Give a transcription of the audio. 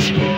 you